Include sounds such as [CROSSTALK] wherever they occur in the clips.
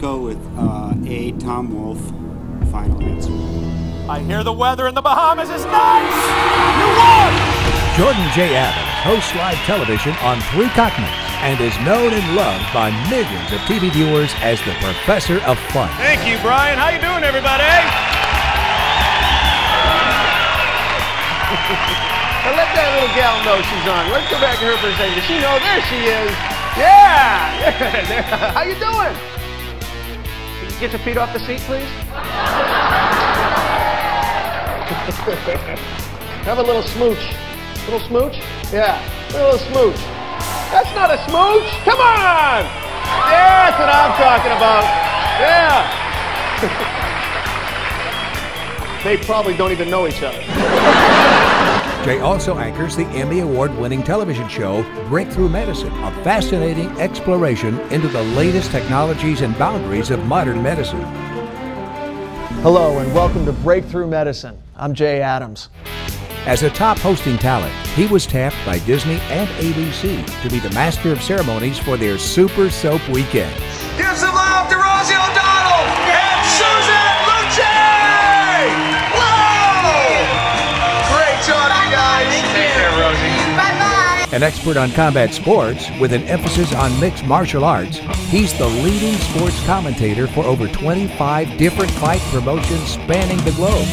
Uh, Tom Wolf. Final answer. I hear the weather in the Bahamas is nice! You won! Jordan Jay Adams hosts live television on three continents and is known and loved by millions of TV viewers as the Professor of Fun. Thank you, Brian. How you doing, everybody? Now let that little gal know she's on. Let's go back to her for a second. Does she know? There she is. Yeah. There. [LAUGHS] How you doing? Get your feet off the seat, please? [LAUGHS] Have a little smooch. Little smooch? Yeah. A little smooch. That's not a smooch. Come on. Yeah, That's what I'm talking about. Yeah. [LAUGHS] they probably don't even know each other. Jay also anchors the Emmy Award winning television show Breakthrough Medicine, a fascinating exploration into the latest technologies and boundaries of modern medicine. Hello and welcome to Breakthrough Medicine. I'm Jay Adams. As a top hosting talent, he was tapped by Disney and ABC to be the master of ceremonies for their Super Soap Weekend. Give some love to Rosie O'Donnell and Susan An expert on combat sports with an emphasis on mixed martial arts, he's the leading sports commentator for over 25 different fight promotions spanning the globe.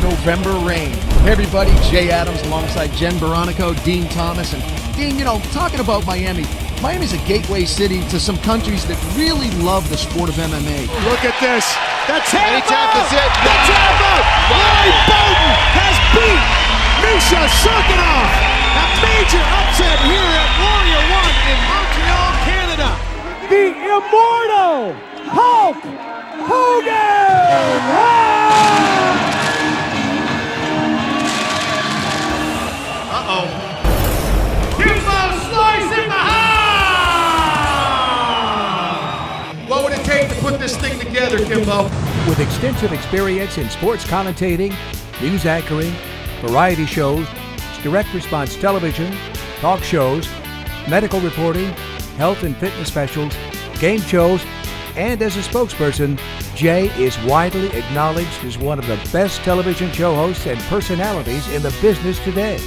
November Rain. Hey everybody, Jay Adams alongside Jen Baronico, Dean Thomas, and Dean, you know, talking about Miami. Miami's a gateway city to some countries that really love the sport of MMA. Look at this. The tap Anytime out! to sit. The tap out! Larry Bowden has beat Misha Sakhanov. Immortal Hulk Hogan! Uh-oh. Kimbo Slice in the house! What would it take to put this thing together, Kimbo? With extensive experience in sports commentating, news anchoring, variety shows, direct response television, talk shows, medical reporting, health and fitness specials, game shows, and as a spokesperson, Jay is widely acknowledged as one of the best television show hosts and personalities in the business today.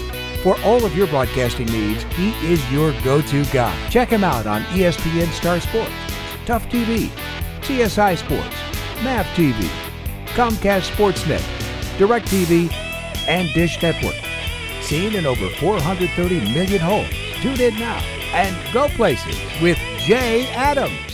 For all of your broadcasting needs, he is your go to guy. Check him out on ESPN Star Sports, Tough TV, CSI Sports, MAV TV, Comcast Sportsnet, DirecTV, and Dish Network. Seen in over 430 million homes. Tune in now and go places with Jay Adams.